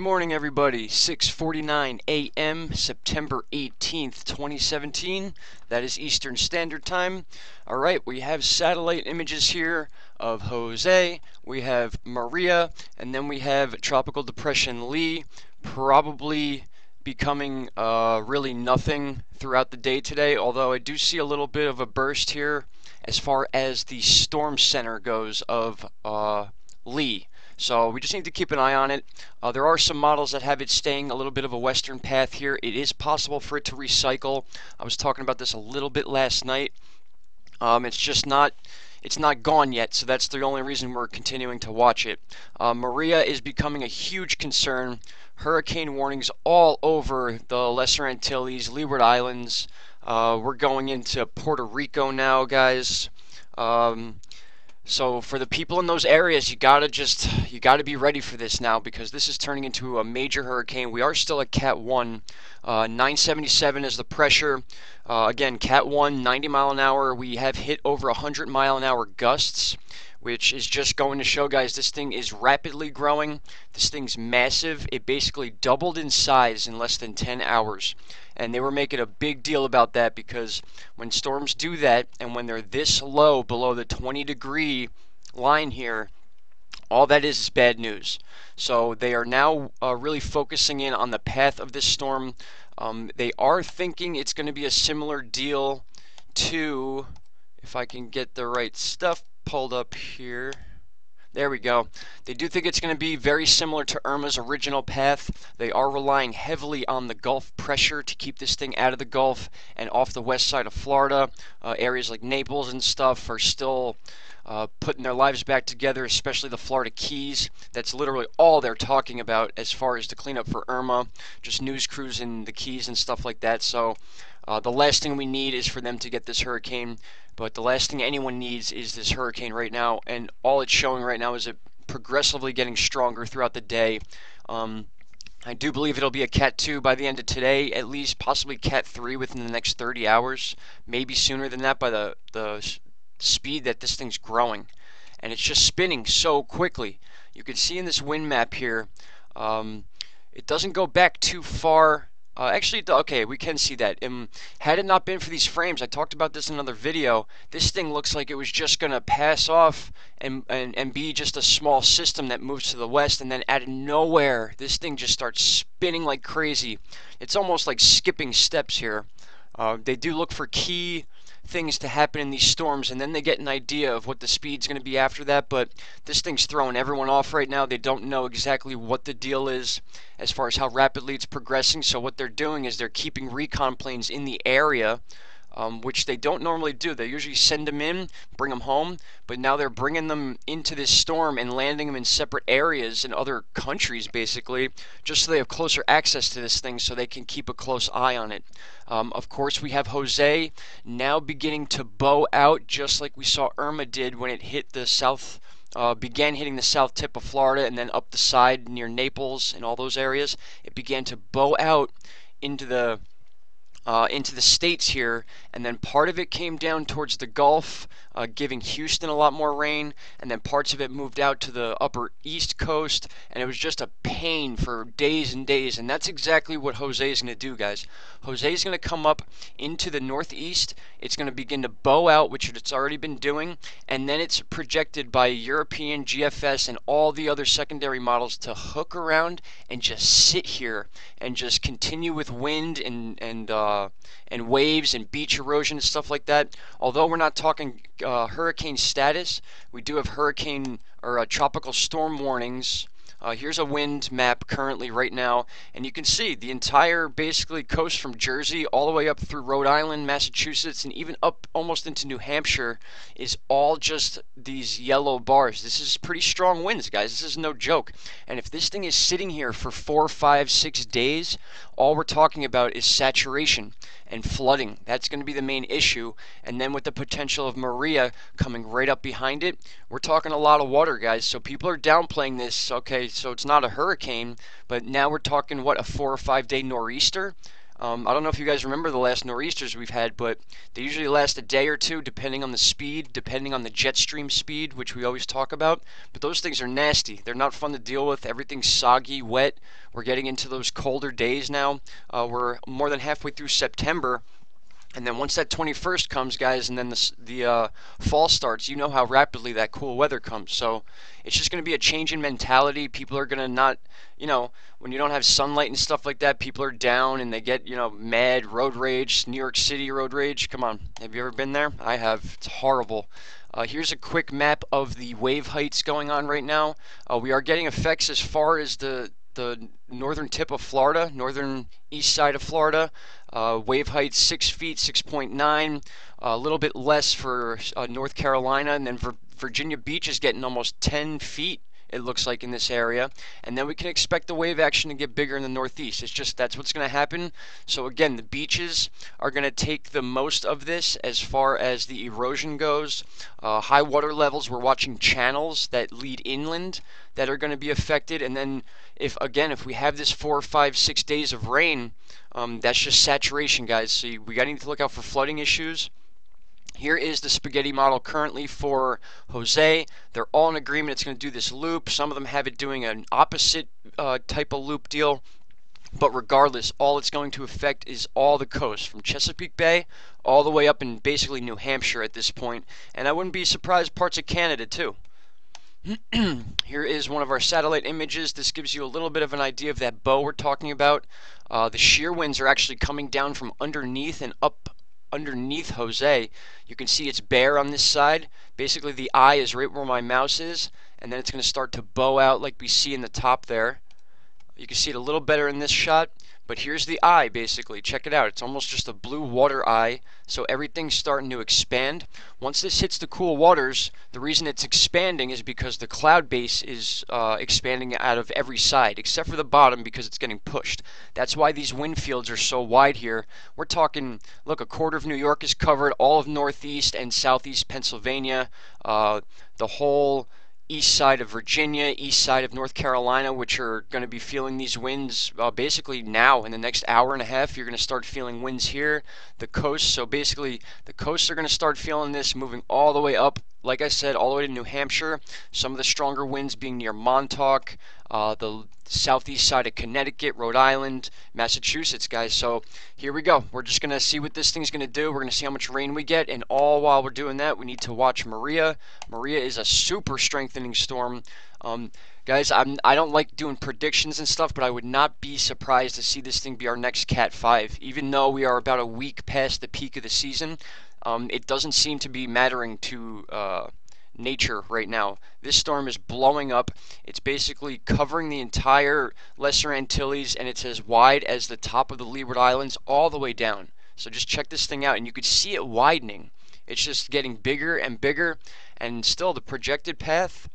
morning, everybody. 6:49 a.m., September 18th, 2017. That is Eastern Standard Time. All right, we have satellite images here of Jose. We have Maria, and then we have Tropical Depression Lee, probably becoming uh, really nothing throughout the day today. Although I do see a little bit of a burst here as far as the storm center goes of uh, Lee. So we just need to keep an eye on it. Uh, there are some models that have it staying a little bit of a western path here. It is possible for it to recycle. I was talking about this a little bit last night. Um, it's just not it's not gone yet, so that's the only reason we're continuing to watch it. Uh, Maria is becoming a huge concern. Hurricane warnings all over the Lesser Antilles, Leeward Islands. Uh, we're going into Puerto Rico now, guys. Um, so for the people in those areas, you gotta just you gotta be ready for this now because this is turning into a major hurricane. We are still at Cat 1. Uh, 977 is the pressure. Uh, again, Cat 1, 90 mile an hour. We have hit over 100 mile an hour gusts which is just going to show guys this thing is rapidly growing. This thing's massive. It basically doubled in size in less than 10 hours. And they were making a big deal about that because when storms do that and when they're this low below the 20 degree line here, all that is is bad news. So they are now uh, really focusing in on the path of this storm. Um, they are thinking it's going to be a similar deal to, if I can get the right stuff pulled up here. There we go. They do think it's going to be very similar to Irma's original path. They are relying heavily on the Gulf pressure to keep this thing out of the Gulf and off the west side of Florida. Uh, areas like Naples and stuff are still uh, putting their lives back together, especially the Florida Keys. That's literally all they're talking about as far as the cleanup for Irma, just news crews in the Keys and stuff like that. So uh, the last thing we need is for them to get this hurricane but the last thing anyone needs is this hurricane right now, and all it's showing right now is it progressively getting stronger throughout the day. Um, I do believe it'll be a Cat 2 by the end of today, at least possibly Cat 3 within the next 30 hours, maybe sooner than that by the, the speed that this thing's growing. And it's just spinning so quickly. You can see in this wind map here, um, it doesn't go back too far uh, actually, okay, we can see that. Um, had it not been for these frames, I talked about this in another video, this thing looks like it was just going to pass off and, and, and be just a small system that moves to the west, and then out of nowhere, this thing just starts spinning like crazy. It's almost like skipping steps here. Uh, they do look for key things to happen in these storms, and then they get an idea of what the speed's going to be after that. But this thing's throwing everyone off right now. They don't know exactly what the deal is as far as how rapidly it's progressing. So what they're doing is they're keeping recon planes in the area um, which they don't normally do. They usually send them in, bring them home, but now they're bringing them into this storm and landing them in separate areas in other countries, basically, just so they have closer access to this thing so they can keep a close eye on it. Um, of course, we have Jose now beginning to bow out, just like we saw Irma did when it hit the south. Uh, began hitting the south tip of Florida and then up the side near Naples and all those areas. It began to bow out into the uh, into the states here, and then part of it came down towards the Gulf, uh, giving Houston a lot more rain, and then parts of it moved out to the upper east coast, and it was just a pain for days and days, and that's exactly what Jose is going to do, guys. Jose is going to come up into the northeast, it's going to begin to bow out, which it's already been doing, and then it's projected by European GFS and all the other secondary models to hook around and just sit here and just continue with wind and, and uh, uh, and waves and beach erosion and stuff like that. Although we're not talking uh, hurricane status, we do have hurricane or uh, tropical storm warnings uh, here's a wind map currently right now, and you can see the entire basically coast from Jersey all the way up through Rhode Island, Massachusetts, and even up almost into New Hampshire is all just these yellow bars. This is pretty strong winds, guys. This is no joke. And if this thing is sitting here for four, five, six days, all we're talking about is saturation and flooding. That's going to be the main issue. And then with the potential of Maria coming right up behind it, we're talking a lot of water, guys. So people are downplaying this. Okay, so it's not a hurricane, but now we're talking, what, a four or five day nor'easter? Um, I don't know if you guys remember the last nor'easters we've had, but they usually last a day or two, depending on the speed, depending on the jet stream speed, which we always talk about. But those things are nasty. They're not fun to deal with. Everything's soggy, wet. We're getting into those colder days now. Uh, we're more than halfway through September. And then once that 21st comes, guys, and then the, the uh, fall starts, you know how rapidly that cool weather comes. So it's just going to be a change in mentality. People are going to not, you know, when you don't have sunlight and stuff like that, people are down and they get, you know, mad road rage, New York City road rage. Come on, have you ever been there? I have. It's horrible. Uh, here's a quick map of the wave heights going on right now. Uh, we are getting effects as far as the the northern tip of Florida, northern east side of Florida. Uh, wave height 6 feet, 6.9. A little bit less for uh, North Carolina. And then Virginia Beach is getting almost 10 feet it looks like in this area. And then we can expect the wave action to get bigger in the northeast. It's just that's what's going to happen. So again the beaches are going to take the most of this as far as the erosion goes. Uh, high water levels we're watching channels that lead inland that are going to be affected. And then if again if we have this four five six days of rain um, that's just saturation guys. So we got to to look out for flooding issues here is the spaghetti model currently for Jose. They're all in agreement it's going to do this loop. Some of them have it doing an opposite uh, type of loop deal. But regardless, all it's going to affect is all the coast, from Chesapeake Bay all the way up in basically New Hampshire at this point. And I wouldn't be surprised parts of Canada too. Here is one of our satellite images. This gives you a little bit of an idea of that bow we're talking about. Uh, the shear winds are actually coming down from underneath and up underneath Jose. You can see it's bare on this side. Basically the eye is right where my mouse is and then it's going to start to bow out like we see in the top there. You can see it a little better in this shot. But here's the eye, basically. Check it out. It's almost just a blue water eye, so everything's starting to expand. Once this hits the cool waters, the reason it's expanding is because the cloud base is uh, expanding out of every side, except for the bottom because it's getting pushed. That's why these wind fields are so wide here. We're talking, look, a quarter of New York is covered, all of northeast and southeast Pennsylvania, uh, the whole east side of Virginia, east side of North Carolina, which are going to be feeling these winds uh, basically now in the next hour and a half. You're going to start feeling winds here, the coast. So basically, the coasts are going to start feeling this moving all the way up like I said, all the way to New Hampshire. Some of the stronger winds being near Montauk, uh, the southeast side of Connecticut, Rhode Island, Massachusetts, guys. So here we go. We're just going to see what this thing's going to do. We're going to see how much rain we get. And all while we're doing that, we need to watch Maria. Maria is a super strengthening storm. Um, guys, I'm, I don't like doing predictions and stuff, but I would not be surprised to see this thing be our next Cat 5. Even though we are about a week past the peak of the season, um, it doesn't seem to be mattering to uh, nature right now. This storm is blowing up. It's basically covering the entire Lesser Antilles, and it's as wide as the top of the Leeward Islands all the way down. So just check this thing out, and you could see it widening. It's just getting bigger and bigger, and still the projected path.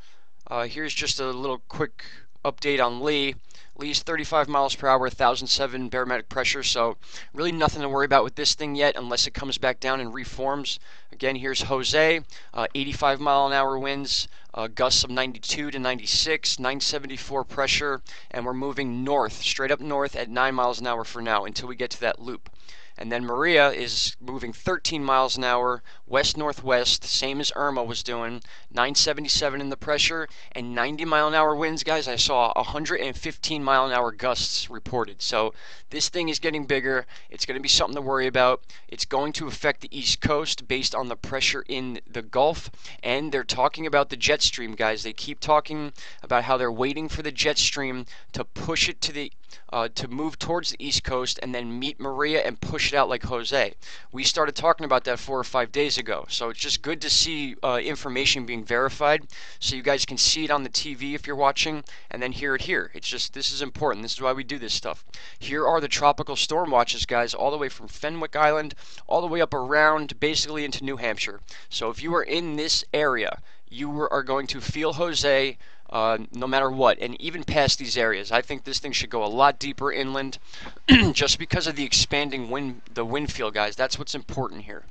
Uh, here's just a little quick update on Lee. Lee's 35 miles per hour, 1007 barometric pressure, so really nothing to worry about with this thing yet unless it comes back down and reforms. Again, here's Jose, uh, 85 mile an hour winds, uh, gusts of 92 to 96, 974 pressure, and we're moving north, straight up north at 9 miles an hour for now until we get to that loop. And then Maria is moving 13 miles an hour west northwest, the same as Irma was doing. 977 in the pressure and 90 mile an hour winds, guys. I saw 115 mile an hour gusts reported. So this thing is getting bigger. It's going to be something to worry about. It's going to affect the East Coast based on the pressure in the Gulf. And they're talking about the jet stream, guys. They keep talking about how they're waiting for the jet stream to push it to the uh, to move towards the East Coast and then meet Maria and push it out like Jose. We started talking about that four or five days ago. So it's just good to see uh, information being verified so you guys can see it on the TV if you're watching and then hear it here. It's just, this is important. This is why we do this stuff. Here are the tropical storm watches, guys, all the way from Fenwick Island all the way up around basically into New Hampshire. So if you are in this area, you are going to feel Jose uh, no matter what, and even past these areas. I think this thing should go a lot deeper inland, just because of the expanding wind, the wind field, guys. That's what's important here.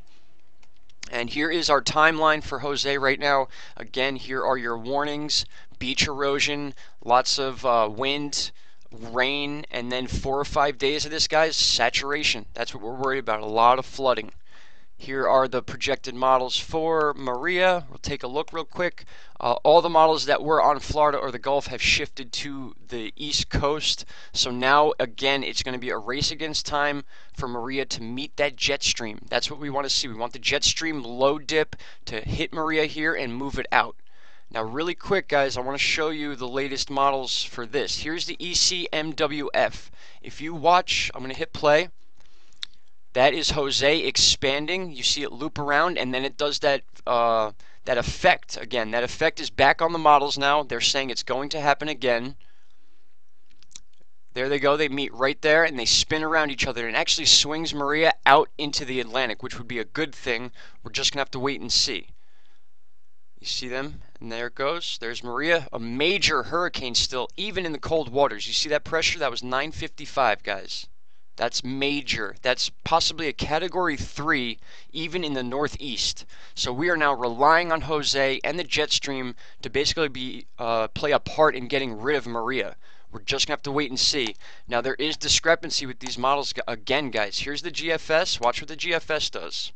And here is our timeline for Jose right now. Again, here are your warnings: beach erosion, lots of uh, wind, rain, and then four or five days of this, guys, saturation. That's what we're worried about. A lot of flooding. Here are the projected models for Maria. We'll take a look real quick. Uh, all the models that were on Florida or the Gulf have shifted to the East Coast. So now, again, it's going to be a race against time for Maria to meet that jet stream. That's what we want to see. We want the jet stream low dip to hit Maria here and move it out. Now, really quick, guys, I want to show you the latest models for this. Here's the ECMWF. If you watch, I'm going to hit play. That is Jose expanding. You see it loop around, and then it does that uh, that effect again. That effect is back on the models now. They're saying it's going to happen again. There they go. They meet right there, and they spin around each other, and actually swings Maria out into the Atlantic, which would be a good thing. We're just going to have to wait and see. You see them? And there it goes. There's Maria, a major hurricane still, even in the cold waters. You see that pressure? That was 955, guys. That's major. That's possibly a category three, even in the Northeast. So we are now relying on Jose and the jet stream to basically be uh, play a part in getting rid of Maria. We're just gonna have to wait and see. Now there is discrepancy with these models again, guys. Here's the GFS. Watch what the GFS does.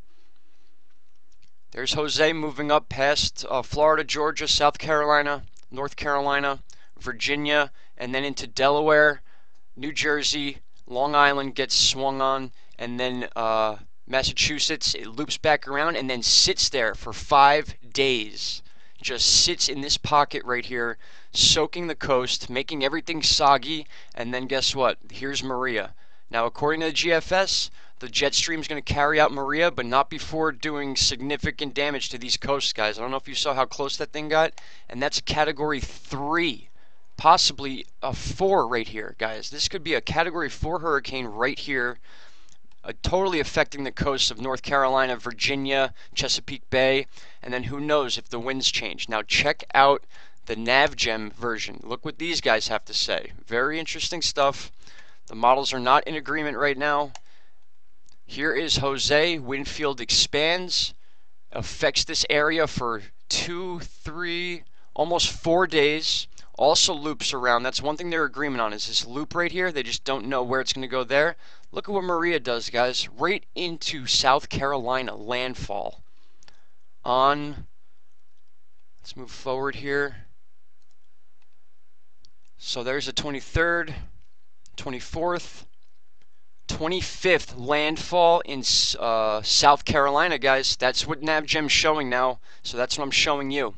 There's Jose moving up past uh, Florida, Georgia, South Carolina, North Carolina, Virginia, and then into Delaware, New Jersey, Long Island gets swung on, and then uh, Massachusetts, it loops back around and then sits there for five days. Just sits in this pocket right here, soaking the coast, making everything soggy, and then guess what? Here's Maria. Now, according to the GFS, the jet stream is going to carry out Maria, but not before doing significant damage to these coasts, guys. I don't know if you saw how close that thing got, and that's a category 3 possibly a four right here, guys. This could be a Category 4 hurricane right here, uh, totally affecting the coasts of North Carolina, Virginia, Chesapeake Bay, and then who knows if the winds change. Now check out the NavGem version. Look what these guys have to say. Very interesting stuff. The models are not in agreement right now. Here is Jose. Wind-field expands, affects this area for two, three, almost four days also loops around. That's one thing they're agreement on is this loop right here. They just don't know where it's going to go there. Look at what Maria does, guys. Right into South Carolina landfall. On, let's move forward here. So there's the 23rd, 24th, 25th landfall in uh, South Carolina, guys. That's what NavGem's showing now. So that's what I'm showing you.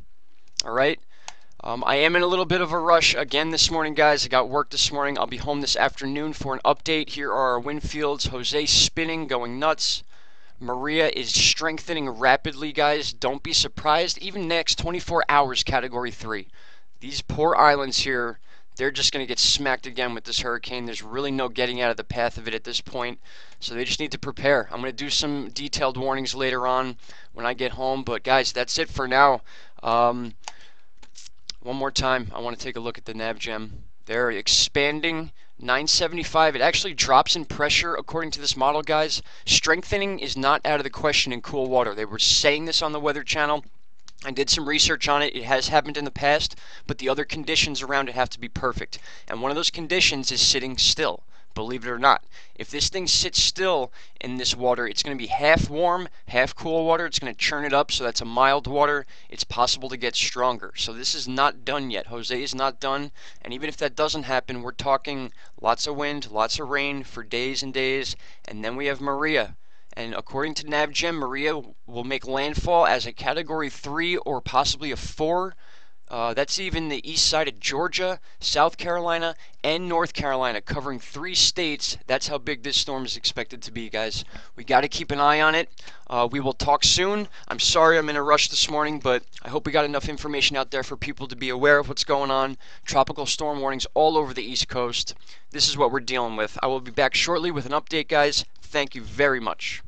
All right. Um, I am in a little bit of a rush again this morning, guys. I got work this morning. I'll be home this afternoon for an update. Here are our wind fields. Jose spinning, going nuts. Maria is strengthening rapidly, guys. Don't be surprised. Even next 24 hours, Category 3. These poor islands here, they're just going to get smacked again with this hurricane. There's really no getting out of the path of it at this point. So they just need to prepare. I'm going to do some detailed warnings later on when I get home. But, guys, that's it for now. Um, one more time, I want to take a look at the NavGem. They're expanding 975. It actually drops in pressure according to this model, guys. Strengthening is not out of the question in cool water. They were saying this on the Weather Channel. I did some research on it. It has happened in the past, but the other conditions around it have to be perfect. And one of those conditions is sitting still believe it or not. If this thing sits still in this water, it's going to be half warm, half cool water. It's going to churn it up, so that's a mild water. It's possible to get stronger. So this is not done yet. Jose is not done, and even if that doesn't happen, we're talking lots of wind, lots of rain for days and days, and then we have Maria. And according to NavGem, Maria will make landfall as a Category 3 or possibly a 4 uh, that's even the east side of Georgia, South Carolina, and North Carolina, covering three states. That's how big this storm is expected to be, guys. We got to keep an eye on it. Uh, we will talk soon. I'm sorry I'm in a rush this morning, but I hope we got enough information out there for people to be aware of what's going on. Tropical storm warnings all over the East Coast. This is what we're dealing with. I will be back shortly with an update, guys. Thank you very much.